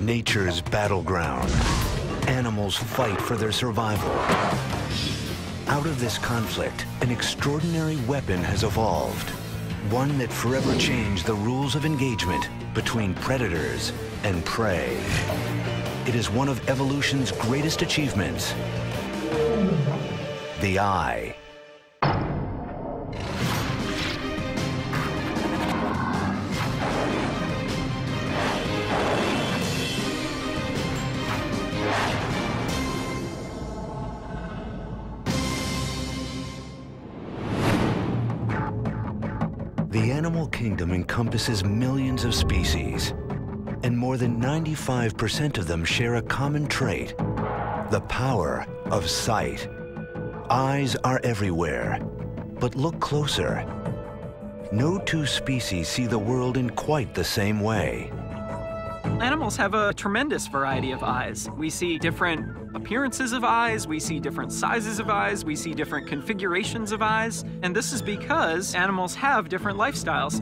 Nature's battleground. Animals fight for their survival. Out of this conflict, an extraordinary weapon has evolved. One that forever changed the rules of engagement between predators and prey. It is one of evolution's greatest achievements. The eye. Kingdom encompasses millions of species, and more than 95% of them share a common trait, the power of sight. Eyes are everywhere, but look closer. No two species see the world in quite the same way. Animals have a tremendous variety of eyes. We see different appearances of eyes, we see different sizes of eyes, we see different configurations of eyes, and this is because animals have different lifestyles.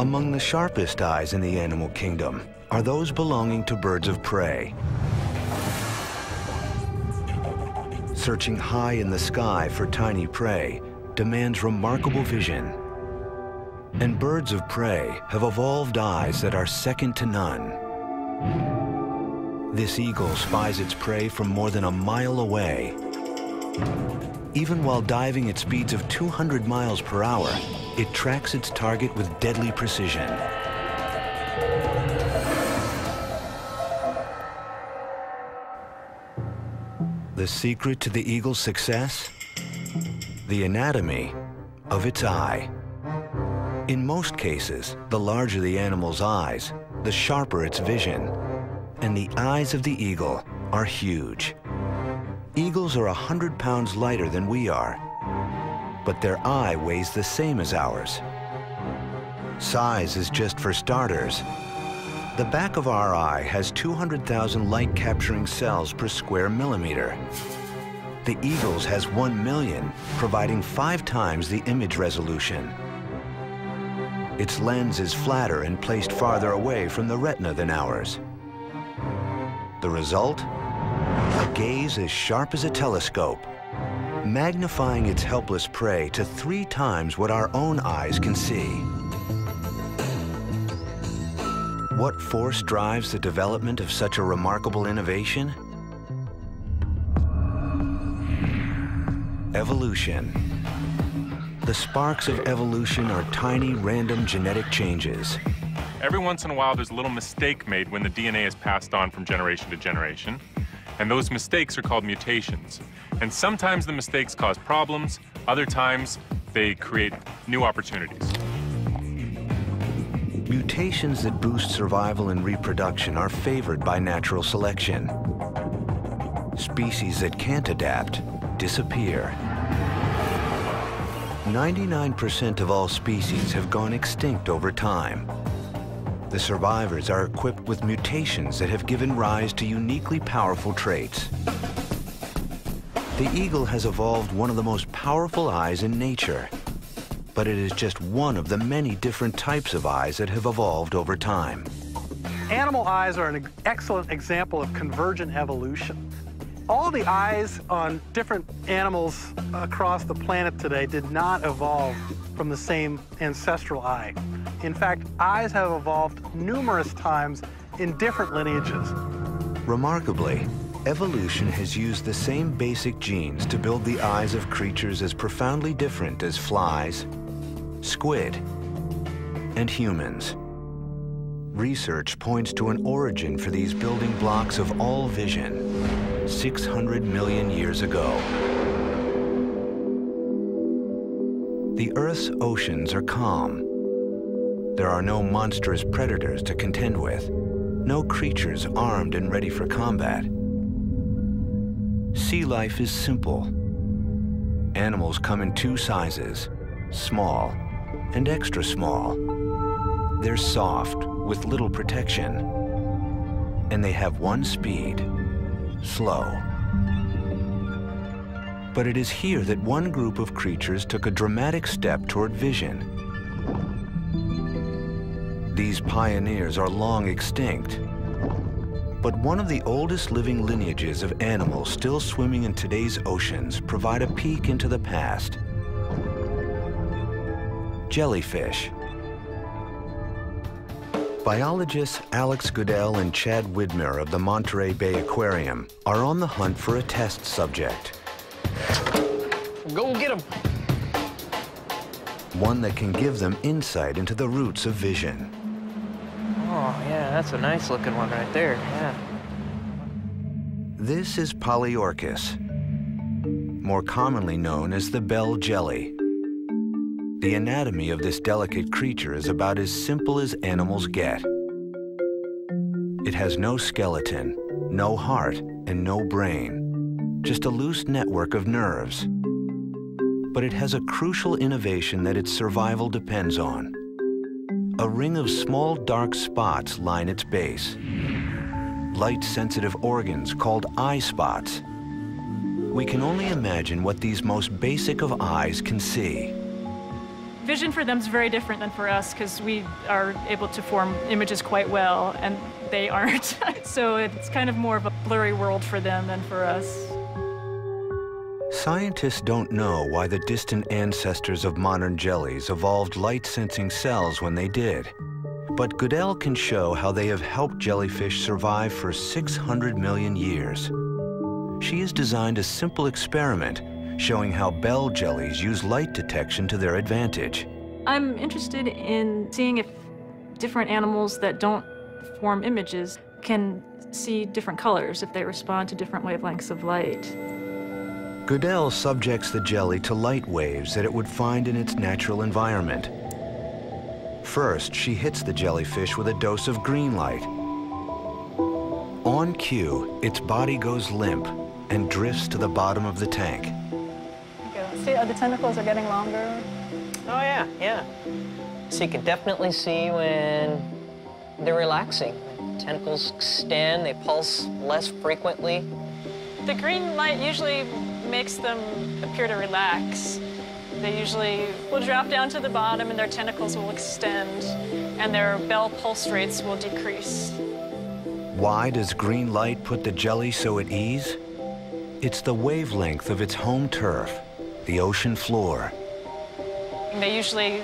Among the sharpest eyes in the animal kingdom are those belonging to birds of prey. Searching high in the sky for tiny prey demands remarkable vision. And birds of prey have evolved eyes that are second to none. This eagle spies its prey from more than a mile away. Even while diving at speeds of 200 miles per hour, it tracks its target with deadly precision. The secret to the eagle's success? The anatomy of its eye. In most cases, the larger the animal's eyes, the sharper its vision. And the eyes of the eagle are huge. Eagles are 100 pounds lighter than we are, but their eye weighs the same as ours. Size is just for starters. The back of our eye has 200,000 light-capturing cells per square millimeter. The eagle's has 1 million, providing five times the image resolution. Its lens is flatter and placed farther away from the retina than ours. The result? A gaze as sharp as a telescope, magnifying its helpless prey to three times what our own eyes can see. What force drives the development of such a remarkable innovation? Evolution. The sparks of evolution are tiny, random genetic changes. Every once in a while, there's a little mistake made when the DNA is passed on from generation to generation. And those mistakes are called mutations. And sometimes the mistakes cause problems, other times they create new opportunities. Mutations that boost survival and reproduction are favored by natural selection. Species that can't adapt disappear. 99% of all species have gone extinct over time. The survivors are equipped with mutations that have given rise to uniquely powerful traits. The eagle has evolved one of the most powerful eyes in nature, but it is just one of the many different types of eyes that have evolved over time. Animal eyes are an excellent example of convergent evolution. All the eyes on different animals across the planet today did not evolve from the same ancestral eye. In fact, eyes have evolved numerous times in different lineages. Remarkably, evolution has used the same basic genes to build the eyes of creatures as profoundly different as flies, squid, and humans. Research points to an origin for these building blocks of all vision 600 million years ago. The Earth's oceans are calm. There are no monstrous predators to contend with, no creatures armed and ready for combat. Sea life is simple. Animals come in two sizes, small and extra small. They're soft, with little protection. And they have one speed, slow. But it is here that one group of creatures took a dramatic step toward vision. These pioneers are long extinct, But one of the oldest living lineages of animals still swimming in today's oceans provide a peek into the past. Jellyfish. Biologists Alex Goodell and Chad Widmer of the Monterey Bay Aquarium are on the hunt for a test subject. Go get him. One that can give them insight into the roots of vision. Oh, yeah, that's a nice looking one right there. Yeah. This is Polyorchis, more commonly known as the bell jelly. The anatomy of this delicate creature is about as simple as animals get. It has no skeleton, no heart, and no brain, just a loose network of nerves. But it has a crucial innovation that its survival depends on. A ring of small dark spots line its base. Light-sensitive organs called eye spots. We can only imagine what these most basic of eyes can see. Vision for them is very different than for us because we are able to form images quite well and they aren't. so it's kind of more of a blurry world for them than for us. Scientists don't know why the distant ancestors of modern jellies evolved light-sensing cells when they did. But Goodell can show how they have helped jellyfish survive for 600 million years. She has designed a simple experiment showing how bell jellies use light detection to their advantage. I'm interested in seeing if different animals that don't form images can see different colors if they respond to different wavelengths of light. Goodell subjects the jelly to light waves that it would find in its natural environment. First, she hits the jellyfish with a dose of green light. On cue, its body goes limp and drifts to the bottom of the tank. See, the tentacles are getting longer. Oh, yeah, yeah. So you can definitely see when they're relaxing. Tentacles extend, they pulse less frequently. The green light usually makes them appear to relax. They usually will drop down to the bottom and their tentacles will extend and their bell pulse rates will decrease. Why does green light put the jelly so at ease? It's the wavelength of its home turf, the ocean floor. They usually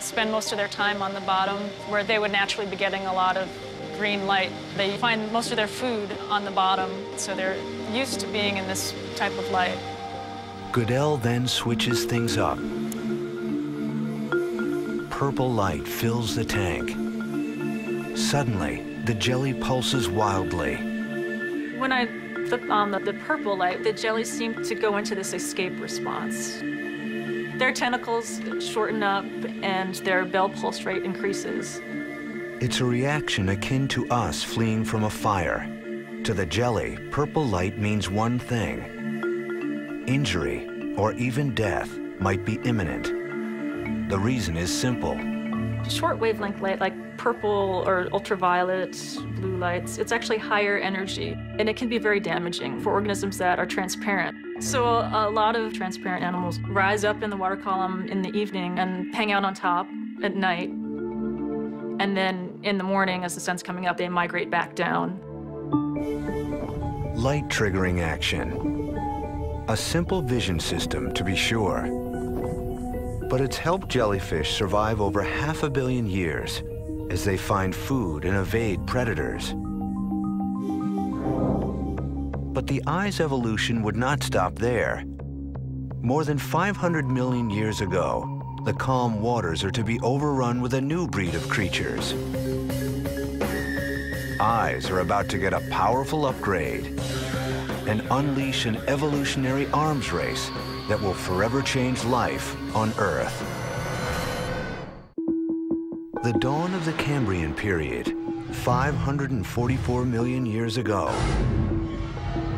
spend most of their time on the bottom where they would naturally be getting a lot of green light. They find most of their food on the bottom, so they're used to being in this type of light. Goodell then switches things up. Purple light fills the tank. Suddenly, the jelly pulses wildly. When I flip on the, the purple light, the jelly seem to go into this escape response. Their tentacles shorten up and their bell pulse rate increases. It's a reaction akin to us fleeing from a fire. To the jelly, purple light means one thing. Injury or even death might be imminent. The reason is simple. Short wavelength light, like purple or ultraviolet, blue lights, it's actually higher energy, and it can be very damaging for organisms that are transparent. So a lot of transparent animals rise up in the water column in the evening and hang out on top at night. And then in the morning, as the sun's coming up, they migrate back down. Light triggering action. A simple vision system, to be sure. But it's helped jellyfish survive over half a billion years as they find food and evade predators. But the eye's evolution would not stop there. More than 500 million years ago, the calm waters are to be overrun with a new breed of creatures. Eyes are about to get a powerful upgrade and unleash an evolutionary arms race that will forever change life on Earth. The dawn of the Cambrian period, 544 million years ago.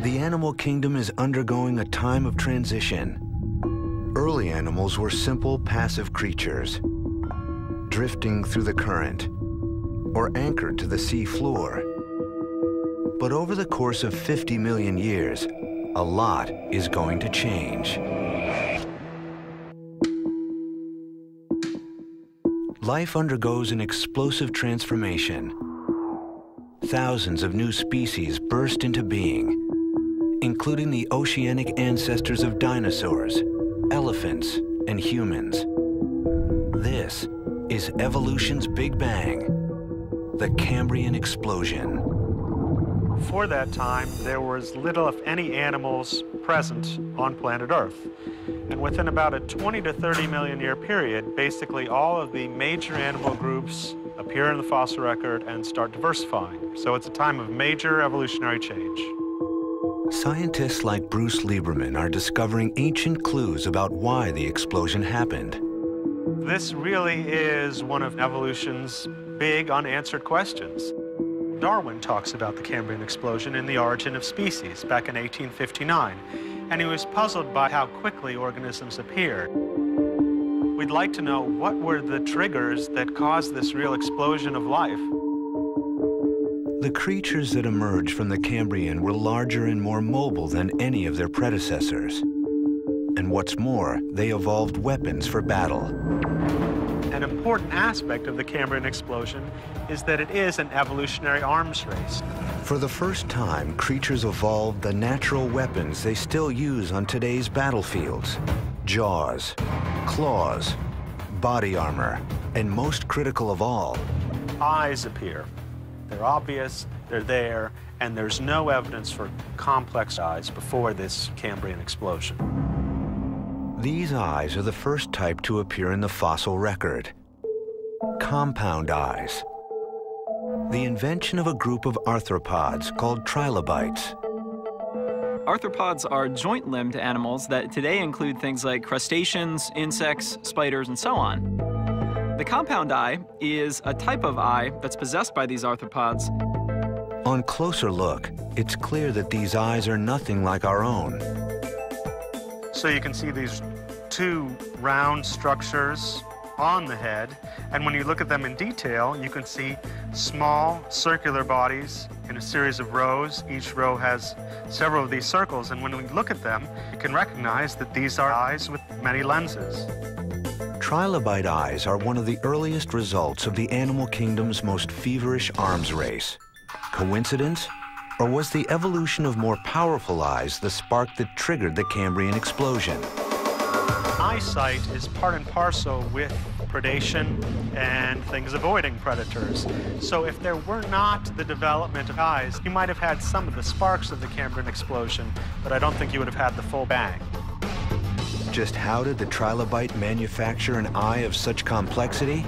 The animal kingdom is undergoing a time of transition. Early animals were simple, passive creatures, drifting through the current or anchored to the sea floor. But over the course of 50 million years, a lot is going to change. Life undergoes an explosive transformation. thousands of new species burst into being, including the oceanic ancestors of dinosaurs, elephants, and humans. This is evolution's Big Bang, the Cambrian explosion. For that time, there was little, if any, animals present on planet Earth. And within about a 20 to 30 million year period, basically all of the major animal groups appear in the fossil record and start diversifying. So it's a time of major evolutionary change. Scientists like Bruce Lieberman are discovering ancient clues about why the explosion happened. This really is one of evolution's big unanswered questions. Darwin talks about the Cambrian explosion in The Origin of Species back in 1859, and he was puzzled by how quickly organisms appeared. We'd like to know what were the triggers that caused this real explosion of life. The creatures that emerged from the Cambrian were larger and more mobile than any of their predecessors. And what's more, they evolved weapons for battle. An important aspect of the Cambrian explosion is that it is an evolutionary arms race. For the first time, creatures evolved the natural weapons they still use on today's battlefields. Jaws, claws, body armor, and most critical of all, Eyes appear. They're obvious, they're there, and there's no evidence for complex eyes before this Cambrian explosion. These eyes are the first type to appear in the fossil record. Compound eyes. The invention of a group of arthropods called trilobites. Arthropods are joint-limbed animals that today include things like crustaceans, insects, spiders, and so on. The compound eye is a type of eye that's possessed by these arthropods. On closer look, it's clear that these eyes are nothing like our own. So you can see these two round structures on the head, and when you look at them in detail, you can see small circular bodies in a series of rows. Each row has several of these circles, and when we look at them, you can recognize that these are eyes with many lenses. Trilobite eyes are one of the earliest results of the animal kingdom's most feverish arms race. Coincidence? Or was the evolution of more powerful eyes the spark that triggered the Cambrian explosion? Eyesight is part and parcel with predation and things avoiding predators. So if there were not the development of eyes, you might have had some of the sparks of the Cambrian explosion, but I don't think you would have had the full bang. Just how did the trilobite manufacture an eye of such complexity?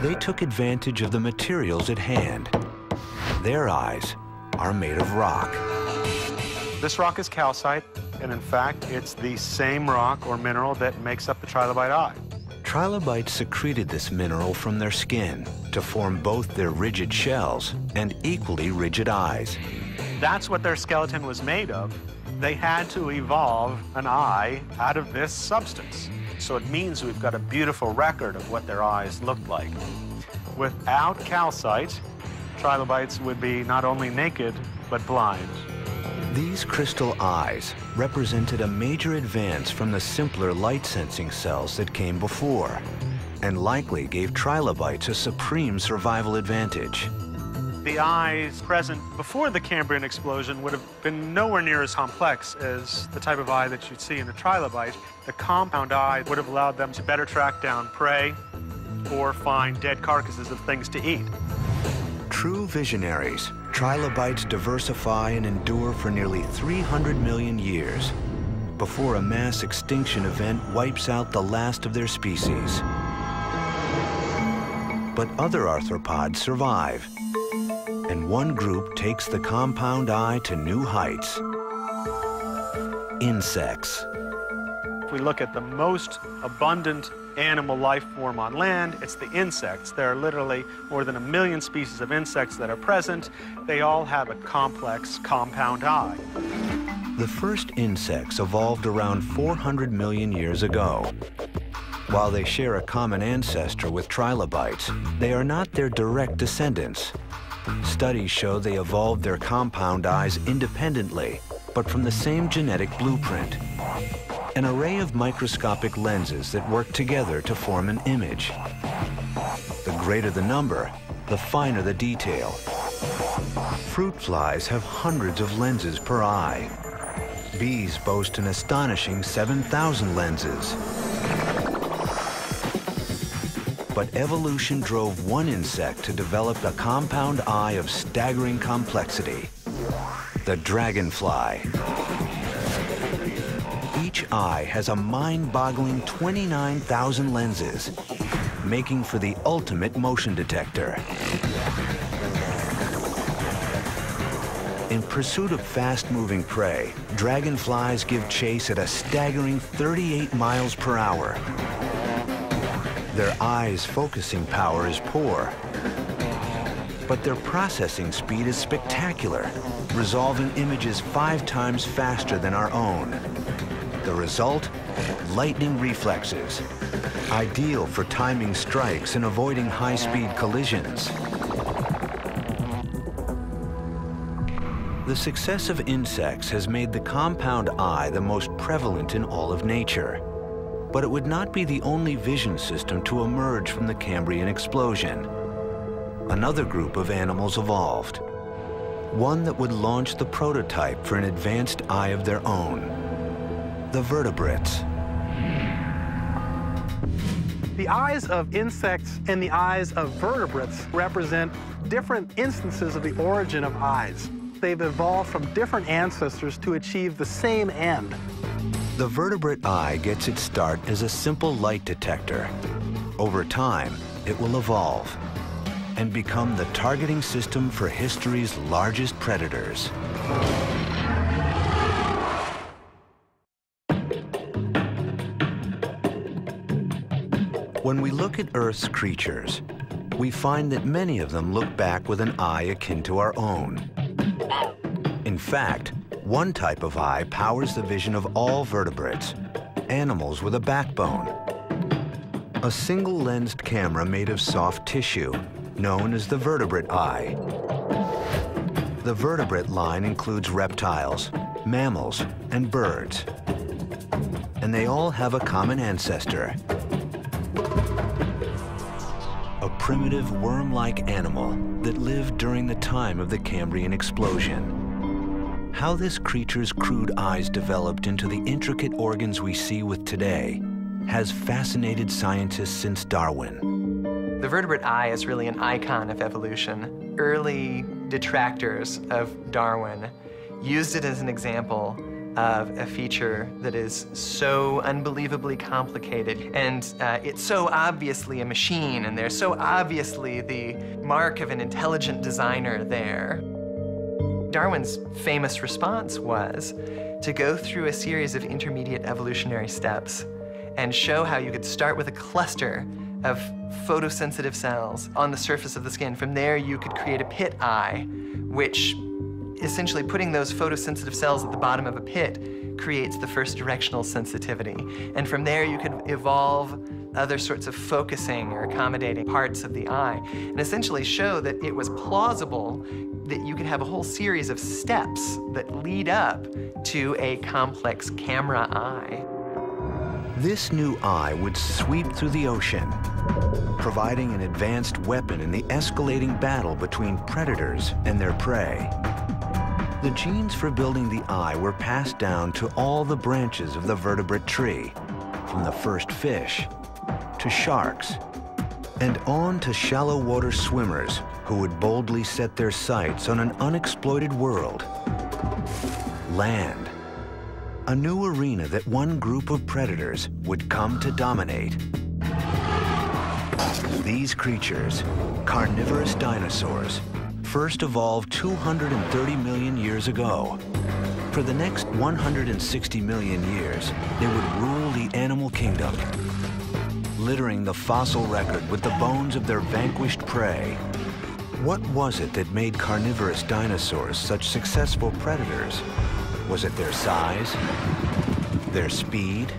They took advantage of the materials at hand. Their eyes are made of rock. This rock is calcite, and in fact, it's the same rock or mineral that makes up the trilobite eye. Trilobites secreted this mineral from their skin to form both their rigid shells and equally rigid eyes. That's what their skeleton was made of. They had to evolve an eye out of this substance. So it means we've got a beautiful record of what their eyes looked like. Without calcite, trilobites would be not only naked, but blind. These crystal eyes represented a major advance from the simpler light-sensing cells that came before, and likely gave trilobites a supreme survival advantage. The eyes present before the Cambrian explosion would have been nowhere near as complex as the type of eye that you'd see in a trilobite. The compound eye would have allowed them to better track down prey or find dead carcasses of things to eat. True visionaries, trilobites diversify and endure for nearly 300 million years before a mass extinction event wipes out the last of their species. But other arthropods survive, and one group takes the compound eye to new heights. Insects. We look at the most abundant animal life form on land, it's the insects. There are literally more than a million species of insects that are present. They all have a complex compound eye. The first insects evolved around 400 million years ago. While they share a common ancestor with trilobites, they are not their direct descendants. Studies show they evolved their compound eyes independently, but from the same genetic blueprint. An array of microscopic lenses that work together to form an image. The greater the number, the finer the detail. Fruit flies have hundreds of lenses per eye. Bees boast an astonishing 7,000 lenses. But evolution drove one insect to develop a compound eye of staggering complexity, the dragonfly. Each eye has a mind-boggling 29,000 lenses, making for the ultimate motion detector. In pursuit of fast-moving prey, dragonflies give chase at a staggering 38 miles per hour. Their eyes' focusing power is poor, but their processing speed is spectacular, resolving images five times faster than our own. The result? Lightning reflexes, ideal for timing strikes and avoiding high-speed collisions. The success of insects has made the compound eye the most prevalent in all of nature. But it would not be the only vision system to emerge from the Cambrian explosion. Another group of animals evolved, one that would launch the prototype for an advanced eye of their own, the vertebrates. The eyes of insects and the eyes of vertebrates represent different instances of the origin of eyes. They've evolved from different ancestors to achieve the same end. The vertebrate eye gets its start as a simple light detector. Over time, it will evolve and become the targeting system for history's largest predators. When we look at Earth's creatures, we find that many of them look back with an eye akin to our own. In fact, one type of eye powers the vision of all vertebrates, animals with a backbone. A single-lensed camera made of soft tissue, known as the vertebrate eye. The vertebrate line includes reptiles, mammals, and birds. And they all have a common ancestor, primitive worm-like animal that lived during the time of the Cambrian explosion. How this creature's crude eyes developed into the intricate organs we see with today has fascinated scientists since Darwin. The vertebrate eye is really an icon of evolution. Early detractors of Darwin used it as an example of a feature that is so unbelievably complicated and uh, it's so obviously a machine and there's so obviously the mark of an intelligent designer there. Darwin's famous response was to go through a series of intermediate evolutionary steps and show how you could start with a cluster of photosensitive cells on the surface of the skin. From there, you could create a pit eye, which essentially putting those photosensitive cells at the bottom of a pit creates the first directional sensitivity. And from there, you could evolve other sorts of focusing or accommodating parts of the eye, and essentially show that it was plausible that you could have a whole series of steps that lead up to a complex camera eye. This new eye would sweep through the ocean, providing an advanced weapon in the escalating battle between predators and their prey. The genes for building the eye were passed down to all the branches of the vertebrate tree, from the first fish to sharks, and on to shallow water swimmers who would boldly set their sights on an unexploited world. Land, a new arena that one group of predators would come to dominate. These creatures, carnivorous dinosaurs, first evolved 230 million years ago. For the next 160 million years, they would rule the animal kingdom, littering the fossil record with the bones of their vanquished prey. What was it that made carnivorous dinosaurs such successful predators? Was it their size? Their speed?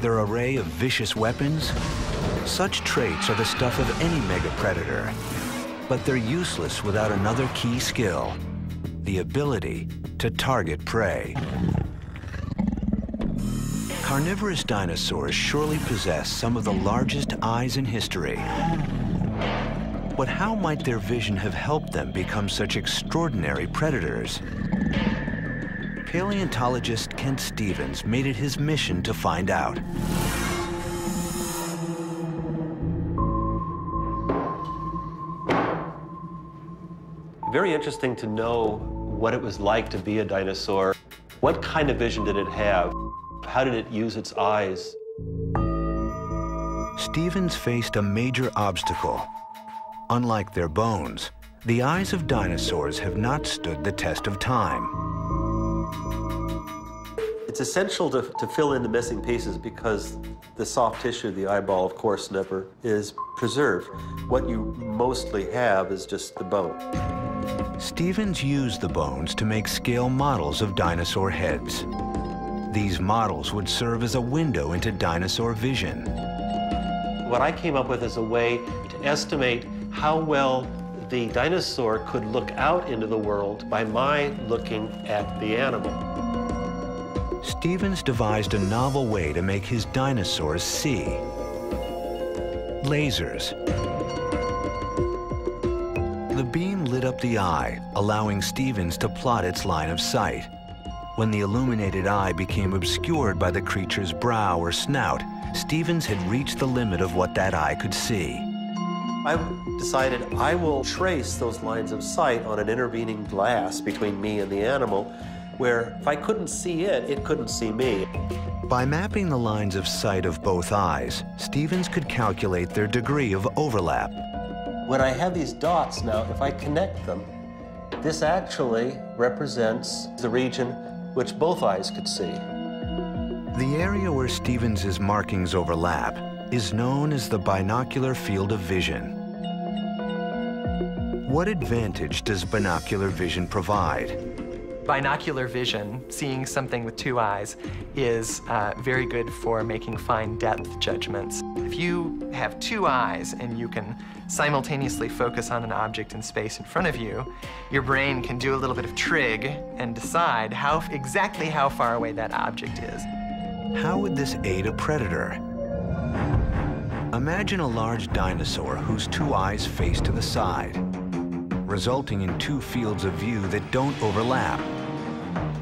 Their array of vicious weapons? Such traits are the stuff of any megapredator, but they're useless without another key skill, the ability to target prey. Carnivorous dinosaurs surely possess some of the largest eyes in history. But how might their vision have helped them become such extraordinary predators? Paleontologist Kent Stevens made it his mission to find out. Very interesting to know what it was like to be a dinosaur. What kind of vision did it have? How did it use its eyes? Stevens faced a major obstacle. Unlike their bones, the eyes of dinosaurs have not stood the test of time. It's essential to, to fill in the missing pieces because the soft tissue of the eyeball, of course, never is preserved. What you mostly have is just the bone. Stevens used the bones to make scale models of dinosaur heads. These models would serve as a window into dinosaur vision. What I came up with is a way to estimate how well the dinosaur could look out into the world by my looking at the animal. Stevens devised a novel way to make his dinosaurs see. Lasers. The beam lit up the eye, allowing Stevens to plot its line of sight. When the illuminated eye became obscured by the creature's brow or snout, Stevens had reached the limit of what that eye could see. I decided I will trace those lines of sight on an intervening glass between me and the animal, where if I couldn't see it, it couldn't see me. By mapping the lines of sight of both eyes, Stevens could calculate their degree of overlap. When I have these dots now, if I connect them, this actually represents the region which both eyes could see. The area where Stevens's markings overlap is known as the binocular field of vision. What advantage does binocular vision provide? Binocular vision, seeing something with two eyes, is uh, very good for making fine depth judgments. If you have two eyes and you can simultaneously focus on an object in space in front of you, your brain can do a little bit of trig and decide how exactly how far away that object is. How would this aid a predator? Imagine a large dinosaur whose two eyes face to the side, resulting in two fields of view that don't overlap.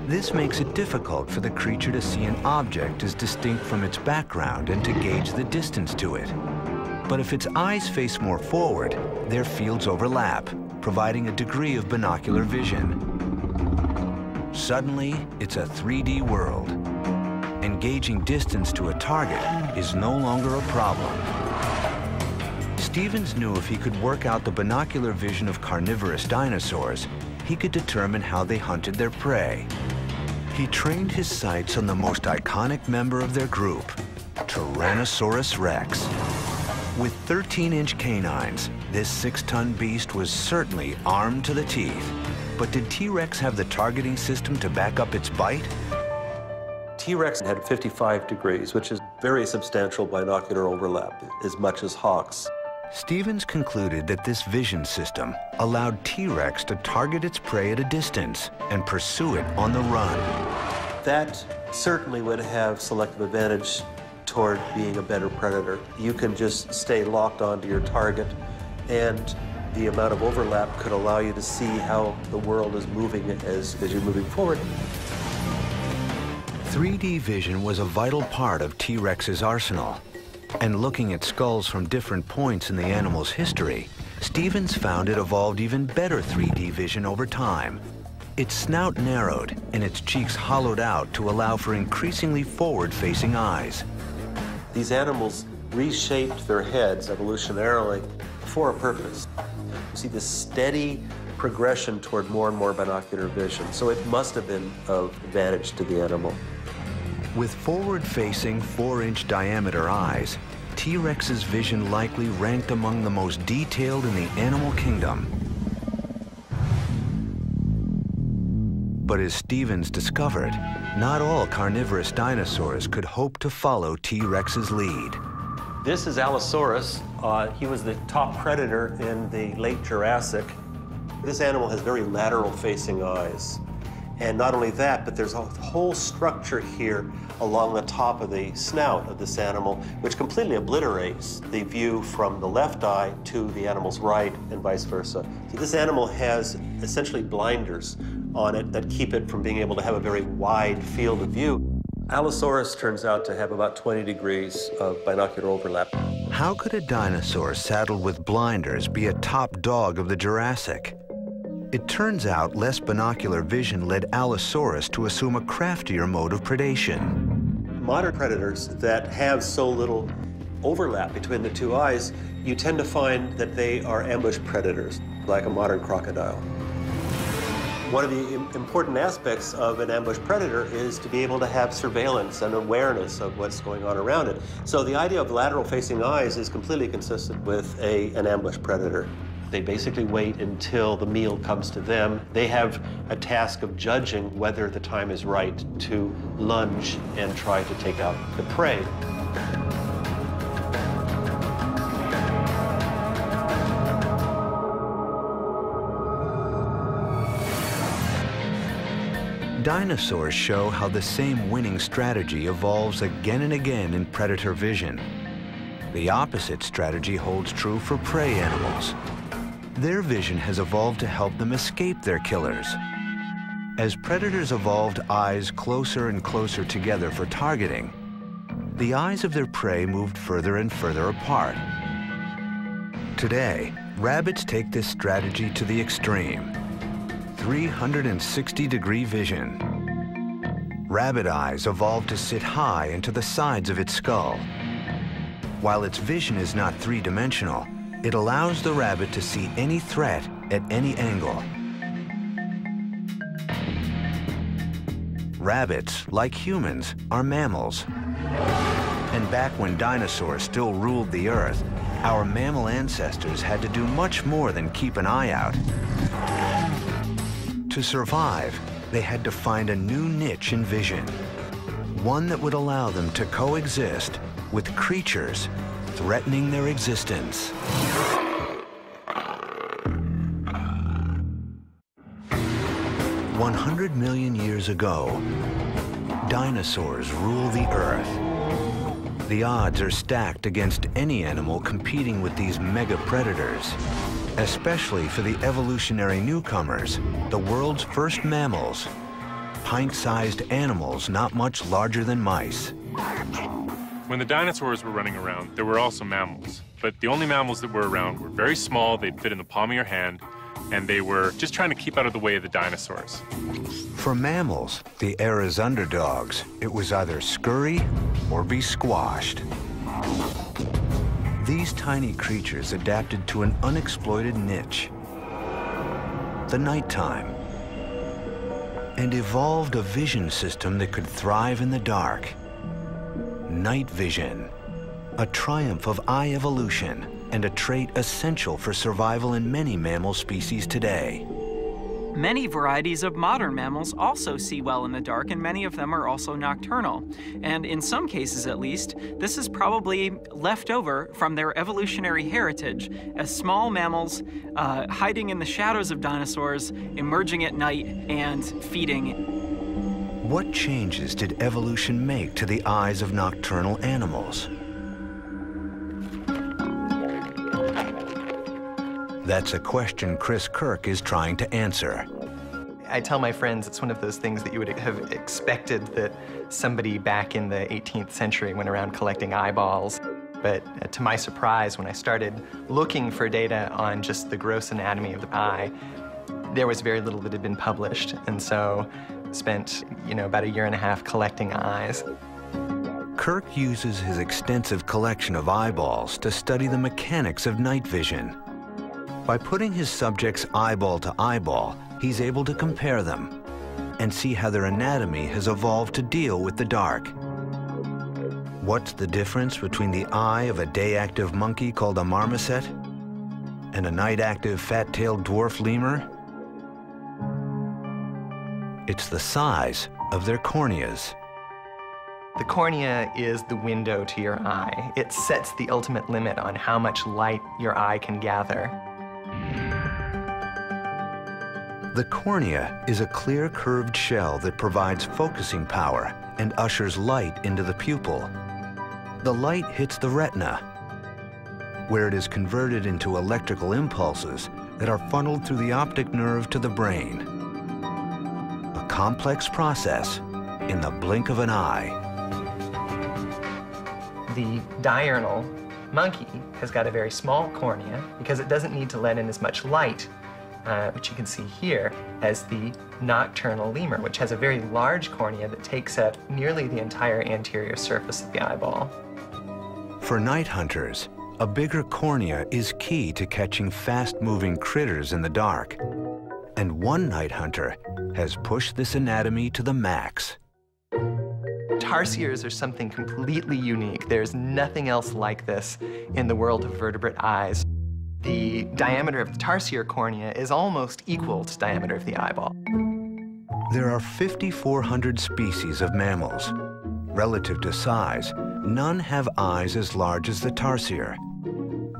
This makes it difficult for the creature to see an object as distinct from its background and to gauge the distance to it. But if its eyes face more forward, their fields overlap, providing a degree of binocular vision. Suddenly, it's a 3D world. Engaging distance to a target is no longer a problem. Stevens knew if he could work out the binocular vision of carnivorous dinosaurs, he could determine how they hunted their prey. He trained his sights on the most iconic member of their group, Tyrannosaurus rex. With 13-inch canines, this six-ton beast was certainly armed to the teeth. But did T-Rex have the targeting system to back up its bite? T-Rex had 55 degrees, which is very substantial binocular overlap, as much as hawks. Stevens concluded that this vision system allowed T-Rex to target its prey at a distance and pursue it on the run. That certainly would have selective advantage toward being a better predator. You can just stay locked onto your target, and the amount of overlap could allow you to see how the world is moving as, as you're moving forward. 3D vision was a vital part of T-Rex's arsenal. And looking at skulls from different points in the animal's history, Stevens found it evolved even better 3D vision over time. Its snout narrowed and its cheeks hollowed out to allow for increasingly forward-facing eyes. These animals reshaped their heads evolutionarily for a purpose. You see this steady progression toward more and more binocular vision, so it must have been of advantage to the animal. With forward-facing, four-inch diameter eyes, T-Rex's vision likely ranked among the most detailed in the animal kingdom. But as Stevens discovered, not all carnivorous dinosaurs could hope to follow T-Rex's lead. This is Allosaurus. Uh, he was the top predator in the late Jurassic. This animal has very lateral-facing eyes. And not only that, but there's a whole structure here along the top of the snout of this animal, which completely obliterates the view from the left eye to the animal's right and vice versa. So this animal has essentially blinders on it that keep it from being able to have a very wide field of view. Allosaurus turns out to have about 20 degrees of binocular overlap. How could a dinosaur saddled with blinders be a top dog of the Jurassic? It turns out less binocular vision led Allosaurus to assume a craftier mode of predation. Modern predators that have so little overlap between the two eyes, you tend to find that they are ambush predators, like a modern crocodile. One of the important aspects of an ambush predator is to be able to have surveillance and awareness of what's going on around it. So the idea of lateral facing eyes is completely consistent with a, an ambush predator. They basically wait until the meal comes to them. They have a task of judging whether the time is right to lunge and try to take out the prey. Dinosaurs show how the same winning strategy evolves again and again in predator vision. The opposite strategy holds true for prey animals. Their vision has evolved to help them escape their killers. As predators evolved eyes closer and closer together for targeting, the eyes of their prey moved further and further apart. Today, rabbits take this strategy to the extreme. 360 degree vision. Rabbit eyes evolved to sit high into the sides of its skull. While its vision is not three-dimensional, it allows the rabbit to see any threat at any angle. Rabbits, like humans, are mammals. And back when dinosaurs still ruled the Earth, our mammal ancestors had to do much more than keep an eye out. To survive, they had to find a new niche in vision, one that would allow them to coexist with creatures threatening their existence. One hundred million years ago, dinosaurs rule the Earth. The odds are stacked against any animal competing with these mega predators especially for the evolutionary newcomers, the world's first mammals, pint-sized animals not much larger than mice. When the dinosaurs were running around, there were also mammals. But the only mammals that were around were very small, they'd fit in the palm of your hand, and they were just trying to keep out of the way of the dinosaurs. For mammals, the era's underdogs, it was either scurry or be squashed. These tiny creatures adapted to an unexploited niche, the nighttime, and evolved a vision system that could thrive in the dark. Night vision, a triumph of eye evolution and a trait essential for survival in many mammal species today. Many varieties of modern mammals also see well in the dark, and many of them are also nocturnal. And in some cases, at least, this is probably left over from their evolutionary heritage as small mammals uh, hiding in the shadows of dinosaurs, emerging at night, and feeding. What changes did evolution make to the eyes of nocturnal animals? That's a question Chris Kirk is trying to answer. I tell my friends it's one of those things that you would have expected that somebody back in the 18th century went around collecting eyeballs. But uh, to my surprise, when I started looking for data on just the gross anatomy of the eye, there was very little that had been published. And so spent, you know, about a year and a half collecting eyes. Kirk uses his extensive collection of eyeballs to study the mechanics of night vision by putting his subjects eyeball to eyeball, he's able to compare them and see how their anatomy has evolved to deal with the dark. What's the difference between the eye of a day-active monkey called a marmoset and a night-active fat-tailed dwarf lemur? It's the size of their corneas. The cornea is the window to your eye. It sets the ultimate limit on how much light your eye can gather. The cornea is a clear curved shell that provides focusing power and ushers light into the pupil. The light hits the retina, where it is converted into electrical impulses that are funneled through the optic nerve to the brain. Complex process in the blink of an eye. The diurnal monkey has got a very small cornea because it doesn't need to let in as much light, uh, which you can see here, as the nocturnal lemur, which has a very large cornea that takes up nearly the entire anterior surface of the eyeball. For night hunters, a bigger cornea is key to catching fast-moving critters in the dark. And one night hunter has pushed this anatomy to the max. Tarsiers are something completely unique. There's nothing else like this in the world of vertebrate eyes. The diameter of the tarsier cornea is almost equal to the diameter of the eyeball. There are 5,400 species of mammals. Relative to size, none have eyes as large as the tarsier.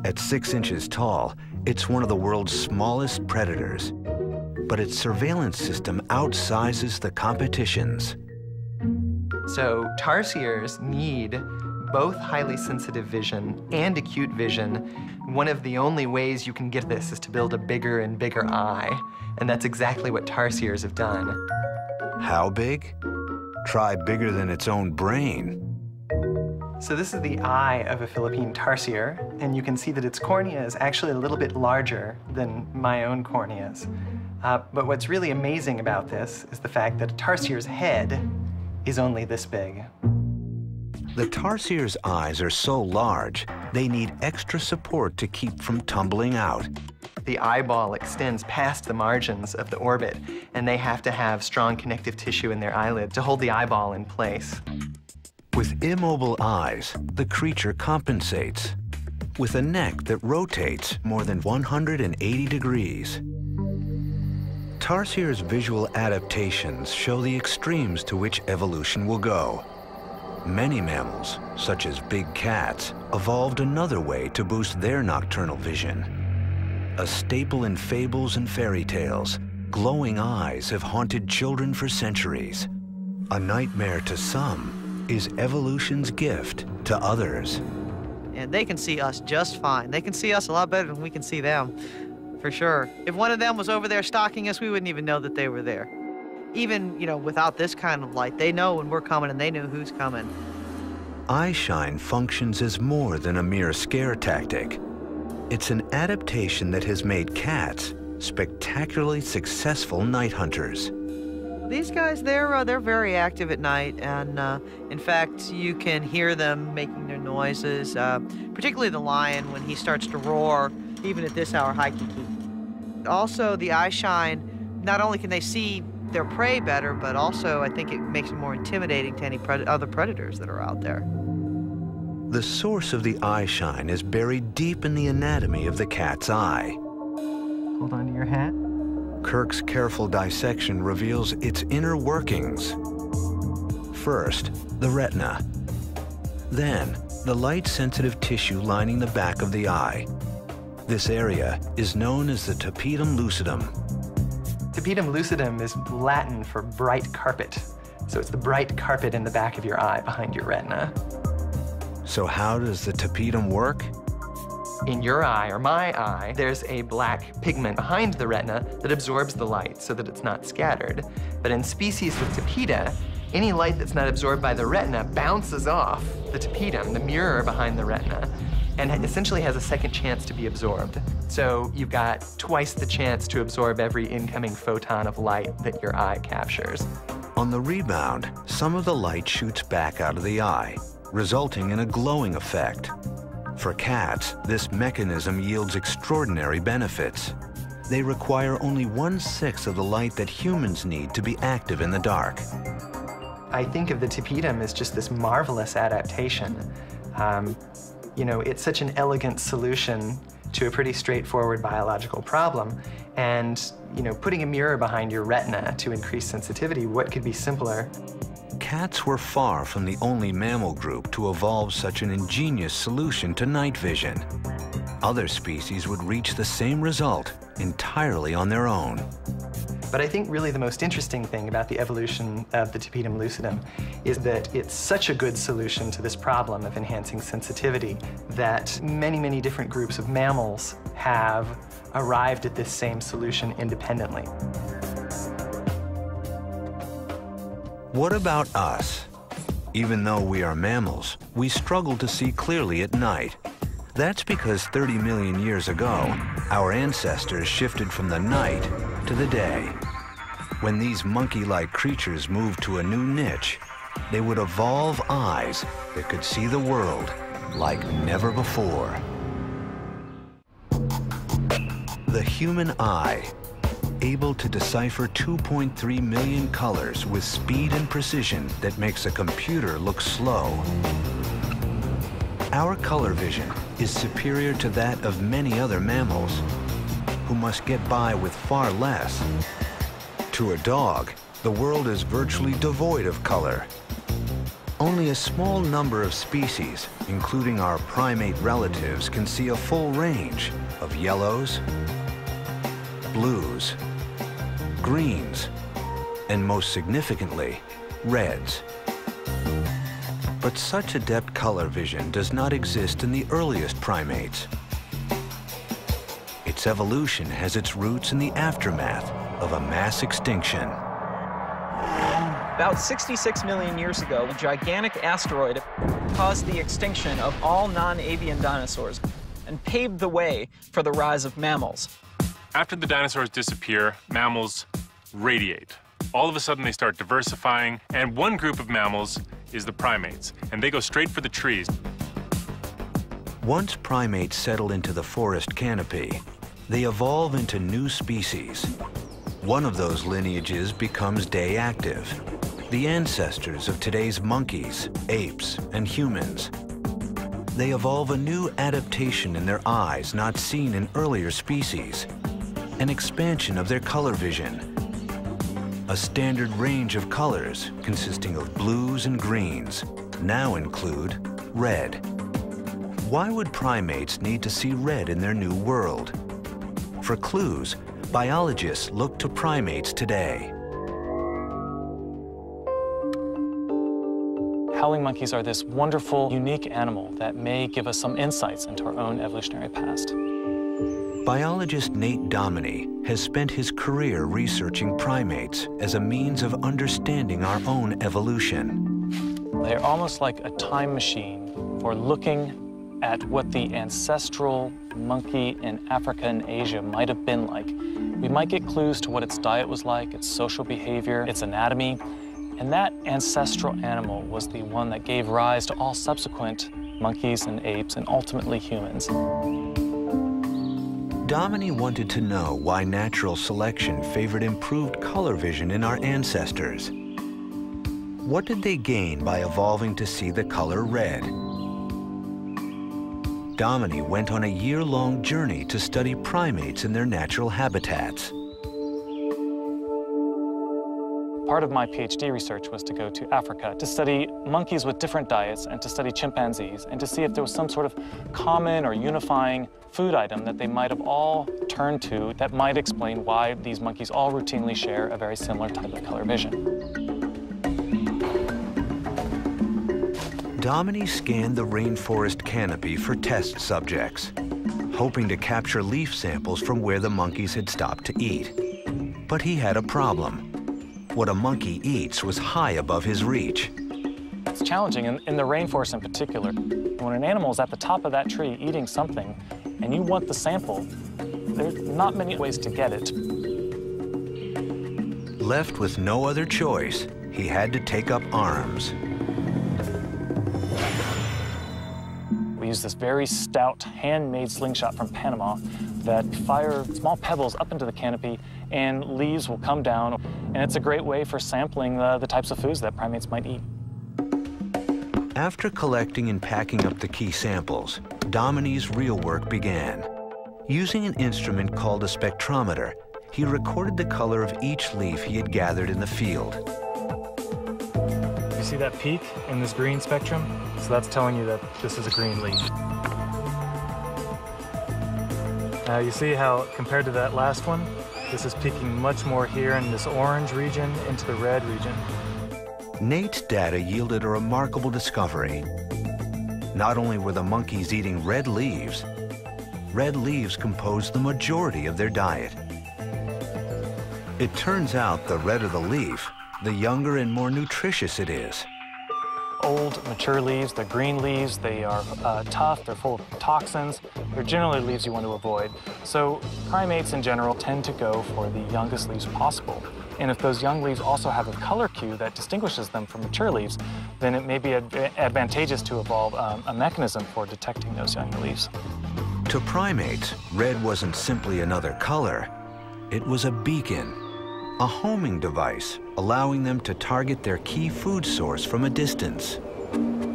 At six inches tall, it's one of the world's smallest predators. But its surveillance system outsizes the competition's. So tarsiers need both highly sensitive vision and acute vision. One of the only ways you can get this is to build a bigger and bigger eye, and that's exactly what tarsiers have done. How big? Try bigger than its own brain. So this is the eye of a Philippine tarsier, and you can see that its cornea is actually a little bit larger than my own corneas. Uh, but what's really amazing about this is the fact that a tarsier's head is only this big. The tarsier's eyes are so large, they need extra support to keep from tumbling out. The eyeball extends past the margins of the orbit, and they have to have strong connective tissue in their eyelid to hold the eyeball in place. With immobile eyes, the creature compensates with a neck that rotates more than 180 degrees. Tarsier's visual adaptations show the extremes to which evolution will go. Many mammals, such as big cats, evolved another way to boost their nocturnal vision. A staple in fables and fairy tales, glowing eyes have haunted children for centuries. A nightmare to some is evolution's gift to others. And they can see us just fine. They can see us a lot better than we can see them, for sure. If one of them was over there stalking us, we wouldn't even know that they were there even, you know, without this kind of light, they know when we're coming and they know who's coming. Eyeshine functions as more than a mere scare tactic. It's an adaptation that has made cats spectacularly successful night hunters. These guys, they're uh, they're very active at night, and uh, in fact, you can hear them making their noises. Uh, particularly the lion when he starts to roar, even at this hour, high kiki. Also, the eyeshine. Not only can they see their prey better, but also I think it makes them more intimidating to any pred other predators that are out there. The source of the eyeshine is buried deep in the anatomy of the cat's eye. Hold on to your hat. Kirk's careful dissection reveals its inner workings. First, the retina. Then, the light-sensitive tissue lining the back of the eye. This area is known as the tapetum lucidum. Tapetum lucidum is Latin for bright carpet. So it's the bright carpet in the back of your eye behind your retina. So how does the tapetum work? In your eye, or my eye, there's a black pigment behind the retina that absorbs the light so that it's not scattered. But in species with tapeta, any light that's not absorbed by the retina bounces off the tapetum, the mirror behind the retina, and essentially has a second chance to be absorbed. So you've got twice the chance to absorb every incoming photon of light that your eye captures. On the rebound, some of the light shoots back out of the eye, resulting in a glowing effect. For cats, this mechanism yields extraordinary benefits. They require only one-sixth of the light that humans need to be active in the dark. I think of the tapetum as just this marvelous adaptation. Um, you know, it's such an elegant solution to a pretty straightforward biological problem. And, you know, putting a mirror behind your retina to increase sensitivity, what could be simpler? Cats were far from the only mammal group to evolve such an ingenious solution to night vision. Other species would reach the same result entirely on their own. But I think really the most interesting thing about the evolution of the tapetum lucidum is that it's such a good solution to this problem of enhancing sensitivity that many, many different groups of mammals have arrived at this same solution independently. What about us? Even though we are mammals, we struggle to see clearly at night. That's because 30 million years ago, our ancestors shifted from the night to the day. When these monkey-like creatures moved to a new niche, they would evolve eyes that could see the world like never before. The human eye, able to decipher 2.3 million colors with speed and precision that makes a computer look slow. Our color vision is superior to that of many other mammals, who must get by with far less. To a dog, the world is virtually devoid of color. Only a small number of species, including our primate relatives, can see a full range of yellows, blues, greens, and most significantly, reds. But such adept color vision does not exist in the earliest primates. Its evolution has its roots in the aftermath of a mass extinction. About 66 million years ago, a gigantic asteroid caused the extinction of all non-avian dinosaurs and paved the way for the rise of mammals. After the dinosaurs disappear, mammals radiate. All of a sudden, they start diversifying, and one group of mammals is the primates, and they go straight for the trees. Once primates settle into the forest canopy, they evolve into new species. One of those lineages becomes day active, the ancestors of today's monkeys, apes, and humans. They evolve a new adaptation in their eyes not seen in earlier species, an expansion of their color vision. A standard range of colors consisting of blues and greens now include red. Why would primates need to see red in their new world? For clues, biologists look to primates today. Howling monkeys are this wonderful, unique animal that may give us some insights into our own evolutionary past. Biologist Nate Dominy has spent his career researching primates as a means of understanding our own evolution. They're almost like a time machine for looking at what the ancestral monkey in Africa and Asia might have been like. We might get clues to what its diet was like, its social behavior, its anatomy, and that ancestral animal was the one that gave rise to all subsequent monkeys and apes and ultimately humans. Dominy wanted to know why natural selection favored improved color vision in our ancestors. What did they gain by evolving to see the color red? Dominy went on a year-long journey to study primates in their natural habitats. Part of my PhD research was to go to Africa to study monkeys with different diets and to study chimpanzees and to see if there was some sort of common or unifying food item that they might have all turned to that might explain why these monkeys all routinely share a very similar type of color vision. Dominy scanned the rainforest canopy for test subjects, hoping to capture leaf samples from where the monkeys had stopped to eat. But he had a problem what a monkey eats was high above his reach. It's challenging, in, in the rainforest in particular. When an animal is at the top of that tree eating something, and you want the sample, there's not many ways to get it. Left with no other choice, he had to take up arms. Use this very stout, handmade slingshot from Panama that fire small pebbles up into the canopy and leaves will come down. And it's a great way for sampling the, the types of foods that primates might eat. After collecting and packing up the key samples, Dominy's real work began. Using an instrument called a spectrometer, he recorded the color of each leaf he had gathered in the field. See that peak in this green spectrum? So that's telling you that this is a green leaf. Now you see how, compared to that last one, This is peaking much more here in this orange region into the red region. Nate's data yielded a remarkable discovery. Not only were the monkeys eating red leaves, red leaves composed the majority of their diet. It turns out the redder the leaf, the younger and more nutritious it is. Old, mature leaves, they're green leaves, they are uh, tough, they're full of toxins. They're generally leaves you want to avoid. So primates in general tend to go for the youngest leaves possible. And if those young leaves also have a color cue that distinguishes them from mature leaves, then it may be adv advantageous to evolve um, a mechanism for detecting those young leaves. To primates, red wasn't simply another color. It was a beacon, a homing device, allowing them to target their key food source from a distance.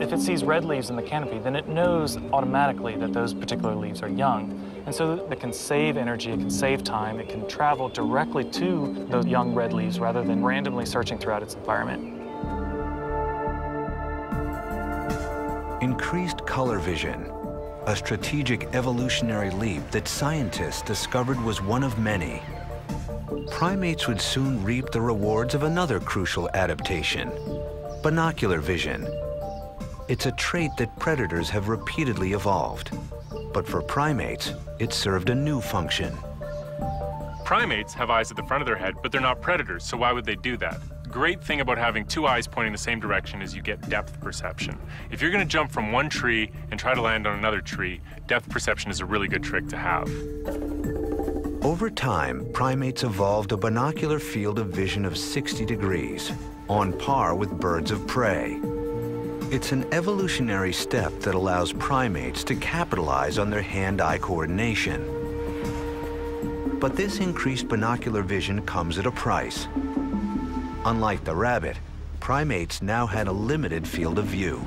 If it sees red leaves in the canopy, then it knows automatically that those particular leaves are young. And so it can save energy, it can save time, it can travel directly to those young red leaves rather than randomly searching throughout its environment. Increased color vision, a strategic evolutionary leap that scientists discovered was one of many. Primates would soon reap the rewards of another crucial adaptation, binocular vision. It's a trait that predators have repeatedly evolved. But for primates, it served a new function. Primates have eyes at the front of their head, but they're not predators, so why would they do that? Great thing about having two eyes pointing the same direction is you get depth perception. If you're going to jump from one tree and try to land on another tree, depth perception is a really good trick to have. Over time, primates evolved a binocular field of vision of 60 degrees, on par with birds of prey. It's an evolutionary step that allows primates to capitalize on their hand-eye coordination. But this increased binocular vision comes at a price. Unlike the rabbit, primates now had a limited field of view.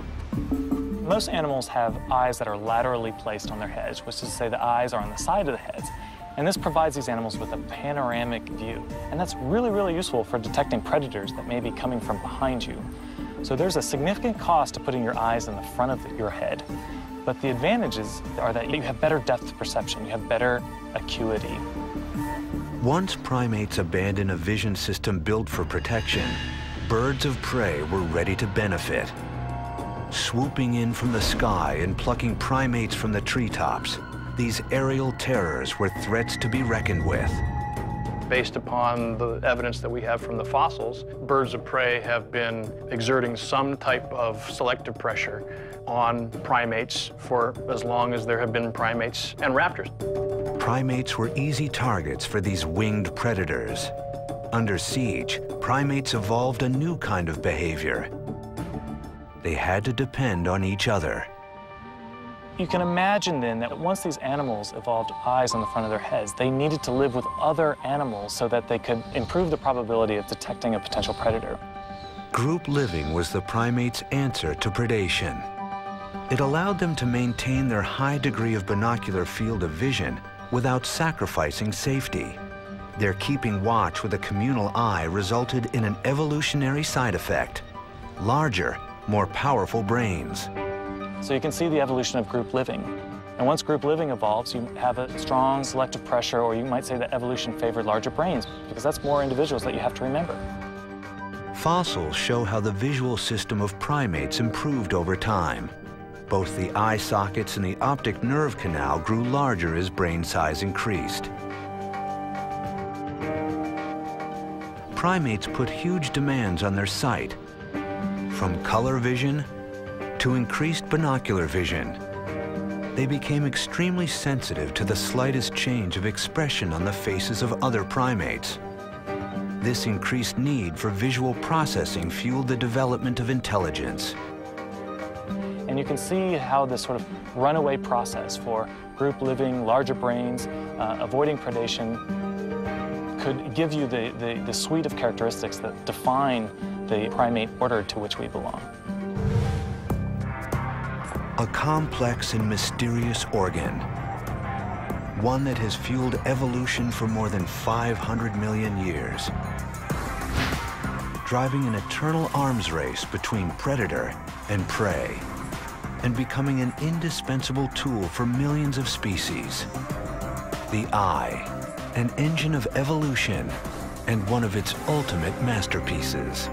Most animals have eyes that are laterally placed on their heads, which is to say the eyes are on the side of the heads. And this provides these animals with a panoramic view. And that's really, really useful for detecting predators that may be coming from behind you. So there's a significant cost to putting your eyes in the front of your head. But the advantages are that you have better depth perception, you have better acuity. Once primates abandoned a vision system built for protection, birds of prey were ready to benefit. Swooping in from the sky and plucking primates from the treetops, these aerial terrors were threats to be reckoned with. Based upon the evidence that we have from the fossils, birds of prey have been exerting some type of selective pressure on primates for as long as there have been primates and raptors. Primates were easy targets for these winged predators. Under siege, primates evolved a new kind of behavior. They had to depend on each other. You can imagine then that once these animals evolved eyes on the front of their heads, they needed to live with other animals so that they could improve the probability of detecting a potential predator. Group living was the primates' answer to predation. It allowed them to maintain their high degree of binocular field of vision without sacrificing safety. Their keeping watch with a communal eye resulted in an evolutionary side effect, larger, more powerful brains. So you can see the evolution of group living. And once group living evolves, you have a strong selective pressure, or you might say that evolution favored larger brains, because that's more individuals that you have to remember. Fossils show how the visual system of primates improved over time. Both the eye sockets and the optic nerve canal grew larger as brain size increased. Primates put huge demands on their sight, from color vision to increased binocular vision. They became extremely sensitive to the slightest change of expression on the faces of other primates. This increased need for visual processing fueled the development of intelligence. And you can see how this sort of runaway process for group living, larger brains, uh, avoiding predation, could give you the, the, the suite of characteristics that define the primate order to which we belong complex and mysterious organ, one that has fueled evolution for more than 500 million years, driving an eternal arms race between predator and prey, and becoming an indispensable tool for millions of species. The eye, an engine of evolution and one of its ultimate masterpieces.